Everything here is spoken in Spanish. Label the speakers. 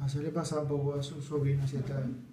Speaker 1: hacerle pasar un poco a su sobrino, siete años.